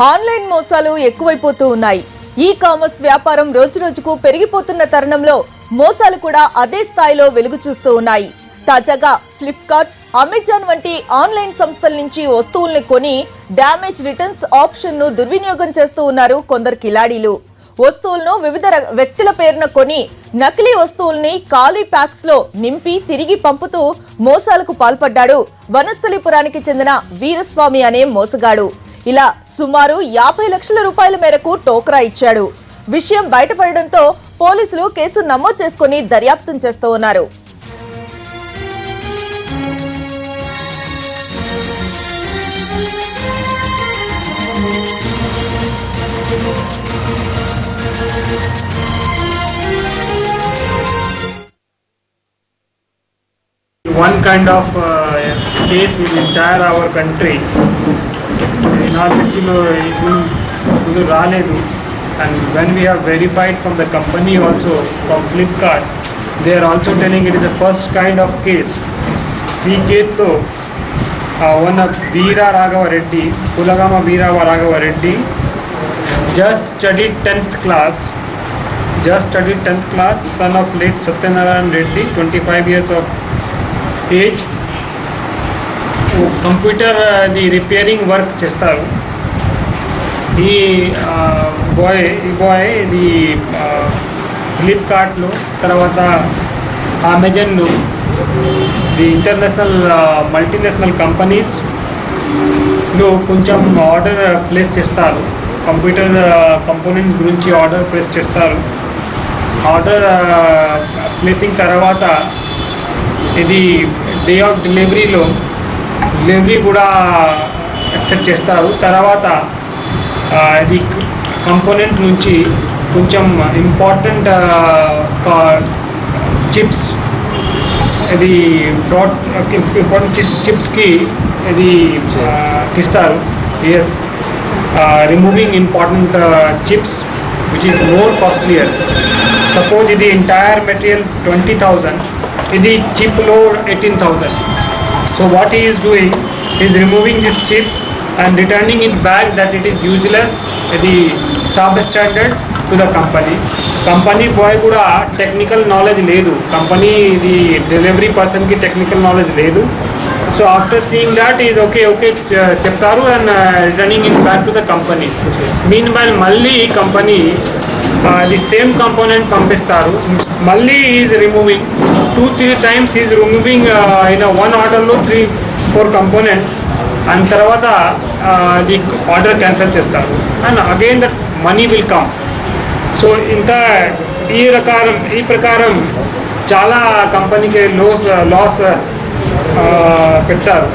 Online మోసాలు ఎక్కువైపోతూ ఉన్నాయి. E commerce వ్యాపారం రోజురోజుకు పెరిగిపోతున్న తరుణంలో మోసాలు కూడా అదే స్థాయిలో వెలుగు చూస్తూ ఉన్నాయి. తాజాగా ఫ్లిప్కార్ట్ అమెజాన్ వంటి ఆన్లైన్ సంస్థల నుంచి వస్తువుల్ని కొని డ్యామేజ్ రిటర్న్స్ ఆప్షన్ను దుర్వినియోగం చేస్తూ ఉన్నారు కొందరు కిలాడీలు. వస్తువులను వివిధ ర- వ్యక్తుల పేరున కొని నకిలీ వస్తువుల్ని ఖాళీ ప్యాక్స్లో నింపి తిరిగి పంపుతూ మోసాలకు పాల్పడ్డాడు వనస్థలిపురానికి చెందిన వీరస్వామి అనే మోసగాడు. ఇలా సుమారు యాభై లక్షల రూపాయల మేరకు టోక్రా ఇచ్చాడు. విషయం బయటపడడంతో పోలీసులు కేసు నమోదు చేసుకుని దర్యాప్తు చేస్తూ ఉన్నారు. One kind of uh, case in entire our country. non-digital or anything to the Rale And when we have verified from the company also, from Flipkart, they are also telling it is the first kind of case. We case though, one of Veera Raghava Reddy, Kulagama Veera Raghava Reddy, just studied 10th class, just studied 10th class, son of late Satyanarayan Reddy, 25 years of age, computer అది repairing work చేస్తారు. ఈ bye ఈ bye ఇది ఫ్లిప్కార్ట్లో తర్వాత అమెజాన్లో the international multinational కంపెనీస్లో కొంచెం ఆర్డర్ ప్లేస్ చేస్తారు. కంప్యూటర్ కంపోనెంట్ గురించి ఆర్డర్ ప్లేస్ చేస్తారు. ఆర్డర్ ప్లేసింగ్ తర్వాత ఇది డే ఆఫ్ డెలివరీలో డెలివరీ కూడా యాక్సెప్ట్ చేస్తారు. తర్వాత ఇది కంపోనెంట్ నుంచి కొంచెం ఇంపార్టెంట్ చిప్స్ ఇది ఫ్రాడ్ ఇంపార్టెంట్ చిప్స్కి ఇది ఇస్తారు is removing important chips which is more costlier suppose ఇది ఎంటైర్ మెటీరియల్ ట్వంటీ థౌజండ్ ఇది చిప్లో eighteen thousand so what is is doing removing removing this and returning returning it that it it useless useless the standard to the company company boy కూడా technical knowledge లేదు company ఇది delivery పర్సన్కి technical knowledge లేదు so after seeing that is okay okay చెప్తారు and returning in back to the company meanwhile మళ్ళీ company అది same component పంపిస్తారు. మళ్ళీ is removing two three times is removing in one ఆర్డర్లో three four components and తర్వాత అది order cancel చేస్తారు. And again that money will come so ఇంకా ఈ రకారం ఈ ప్రకారం చాలా కంపెనీకి లోస్ లాస్ పెట్టారు.